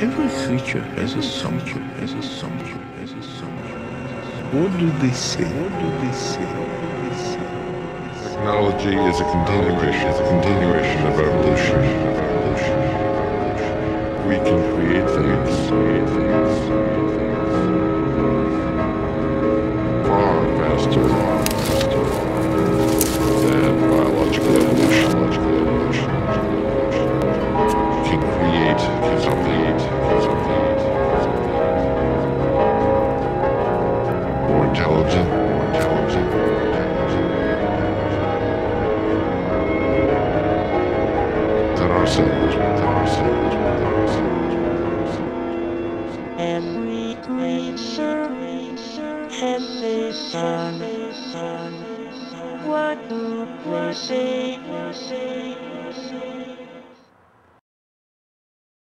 Every creature has a something, has a something, has a say? What do they say? What do they say? Technology is a continuation, is a continuation of evolution. We can create things. intelligent, more intelligent, ourselves, ourselves, ourselves. Every green sun, what do we say?